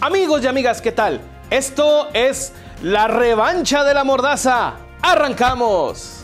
Amigos y amigas, ¿qué tal? Esto es la revancha de la mordaza. ¡Arrancamos!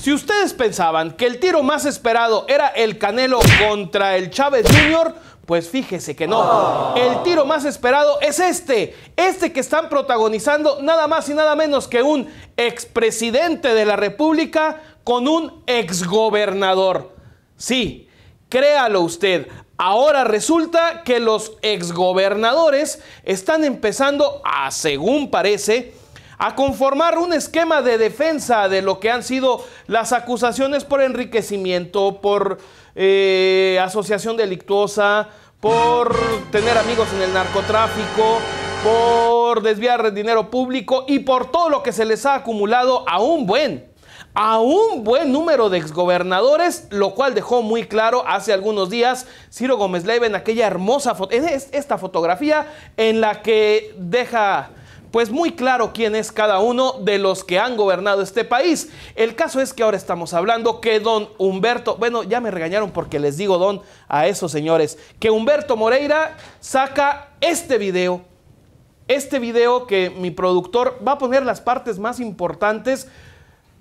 Si ustedes pensaban que el tiro más esperado era el Canelo contra el Chávez Jr., pues fíjese que no. El tiro más esperado es este. Este que están protagonizando nada más y nada menos que un expresidente de la República con un exgobernador. Sí, créalo usted. Ahora resulta que los exgobernadores están empezando a, según parece, a conformar un esquema de defensa de lo que han sido las acusaciones por enriquecimiento, por eh, asociación delictuosa, por tener amigos en el narcotráfico, por desviar dinero público y por todo lo que se les ha acumulado a un buen, a un buen número de exgobernadores, lo cual dejó muy claro hace algunos días Ciro Gómez Leiva en aquella hermosa foto, esta fotografía en la que deja pues muy claro quién es cada uno de los que han gobernado este país. El caso es que ahora estamos hablando que don Humberto, bueno, ya me regañaron porque les digo don a esos señores, que Humberto Moreira saca este video, este video que mi productor va a poner las partes más importantes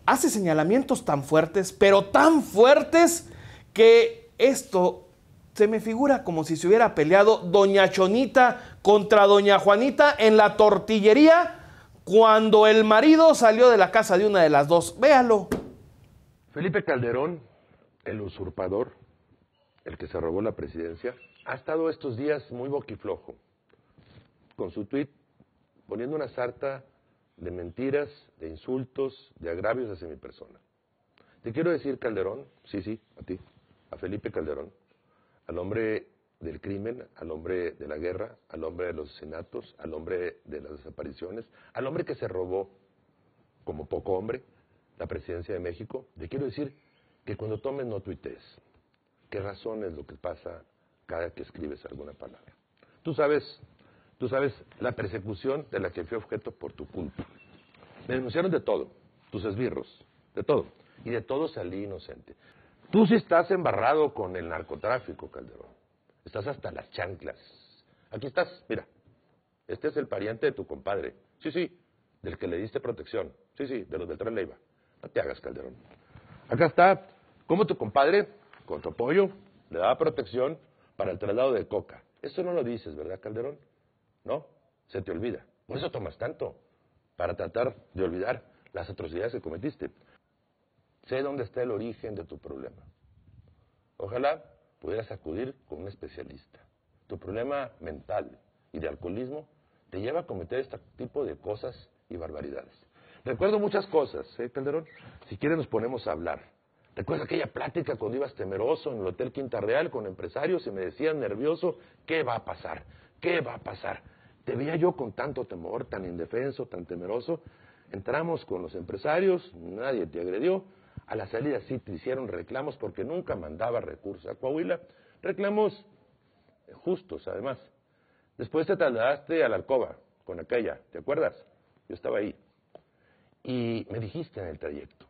hace señalamientos tan fuertes, pero tan fuertes que esto se me figura como si se hubiera peleado doña Chonita contra doña Juanita en la tortillería cuando el marido salió de la casa de una de las dos. Véalo. Felipe Calderón, el usurpador, el que se robó la presidencia, ha estado estos días muy boquiflojo con su tuit poniendo una sarta de mentiras, de insultos, de agravios hacia mi persona. Te quiero decir, Calderón, sí, sí, a ti, a Felipe Calderón, al hombre del crimen, al hombre de la guerra, al hombre de los asesinatos, al hombre de las desapariciones, al hombre que se robó, como poco hombre, la presidencia de México. Te quiero decir que cuando tomes no tuites. ¿Qué razón es lo que pasa cada que escribes alguna palabra? Tú sabes Tú sabes la persecución de la que fui objeto por tu culpa. Me denunciaron de todo, tus esbirros, de todo. Y de todo salí inocente. Tú sí estás embarrado con el narcotráfico, Calderón. Estás hasta las chanclas. Aquí estás, mira. Este es el pariente de tu compadre. Sí, sí, del que le diste protección. Sí, sí, de los del Tren Leiva. No te hagas, Calderón. Acá está, como tu compadre, con tu apoyo, le daba protección para el traslado de coca. Eso no lo dices, ¿verdad, Calderón? ¿No? Se te olvida. Por eso tomas tanto, para tratar de olvidar las atrocidades que cometiste. Sé dónde está el origen de tu problema. Ojalá pudieras acudir con un especialista. Tu problema mental y de alcoholismo te lleva a cometer este tipo de cosas y barbaridades. Recuerdo muchas cosas, ¿eh, Calderón? Si quieres nos ponemos a hablar. Recuerdo aquella plática cuando ibas temeroso en el Hotel Quinta Real con empresarios y me decían nervioso, ¿qué va a pasar? ¿Qué va a pasar? Te veía yo con tanto temor, tan indefenso, tan temeroso. Entramos con los empresarios, nadie te agredió. A la salida sí te hicieron reclamos porque nunca mandaba recursos a Coahuila. Reclamos justos, además. Después te trasladaste a la alcoba con aquella, ¿te acuerdas? Yo estaba ahí. Y me dijiste en el trayecto,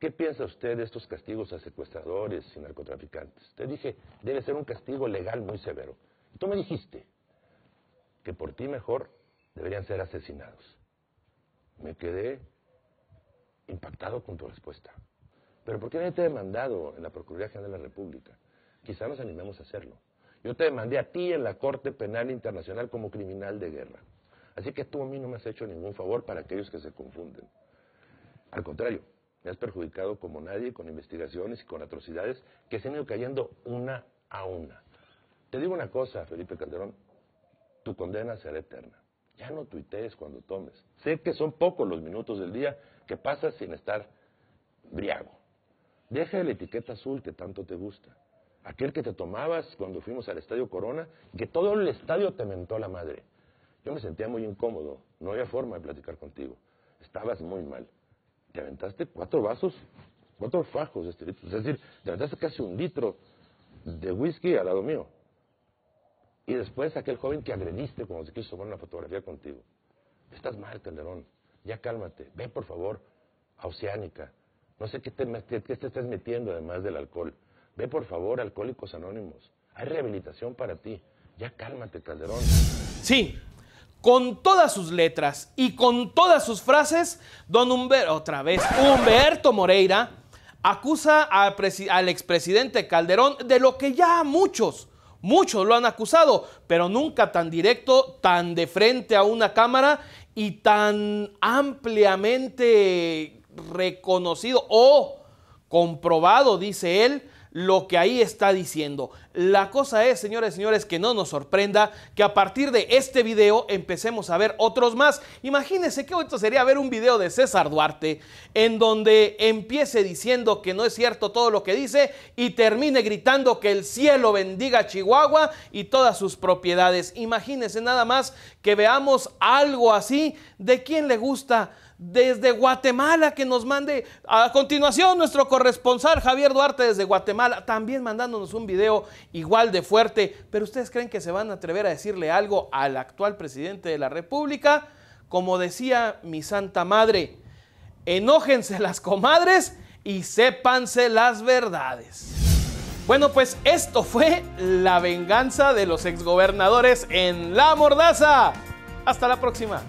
¿qué piensa usted de estos castigos a secuestradores y narcotraficantes? Te dije, debe ser un castigo legal muy severo. Tú me dijiste que por ti mejor deberían ser asesinados. Me quedé impactado con tu respuesta. Pero ¿por qué no te he demandado en la Procuraduría General de la República? Quizá nos animemos a hacerlo. Yo te demandé a ti en la Corte Penal Internacional como criminal de guerra. Así que tú a mí no me has hecho ningún favor para aquellos que se confunden. Al contrario, me has perjudicado como nadie con investigaciones y con atrocidades que se han ido cayendo una a una. Te digo una cosa, Felipe Calderón, tu condena será eterna. Ya no tuitees cuando tomes. Sé que son pocos los minutos del día que pasas sin estar briago. Deja la etiqueta azul que tanto te gusta. Aquel que te tomabas cuando fuimos al Estadio Corona que todo el estadio te mentó la madre. Yo me sentía muy incómodo, no había forma de platicar contigo. Estabas muy mal. Te aventaste cuatro vasos, cuatro fajos de Es decir, te aventaste casi un litro de whisky al lado mío. Y después aquel joven que agrediste cuando se quiso tomar una fotografía contigo. Estás mal, Calderón. Ya cálmate. Ve, por favor, a Oceánica. No sé qué te, qué te estás metiendo además del alcohol. Ve, por favor, Alcohólicos Anónimos. Hay rehabilitación para ti. Ya cálmate, Calderón. Sí, con todas sus letras y con todas sus frases, don Humberto, Moreira, acusa al expresidente Calderón de lo que ya muchos, muchos lo han acusado, pero nunca tan directo, tan de frente a una cámara y tan ampliamente reconocido o comprobado, dice él, lo que ahí está diciendo. La cosa es, señores y señores, que no nos sorprenda que a partir de este video empecemos a ver otros más. Imagínense qué bonito sería ver un video de César Duarte en donde empiece diciendo que no es cierto todo lo que dice y termine gritando que el cielo bendiga Chihuahua y todas sus propiedades. Imagínense nada más que veamos algo así de quién le gusta desde Guatemala que nos mande a continuación nuestro corresponsal Javier Duarte desde Guatemala, también mandándonos un video igual de fuerte. Pero ustedes creen que se van a atrever a decirle algo al actual presidente de la República? Como decía mi santa madre, enójense las comadres y sépanse las verdades. Bueno, pues esto fue la venganza de los exgobernadores en La Mordaza. Hasta la próxima.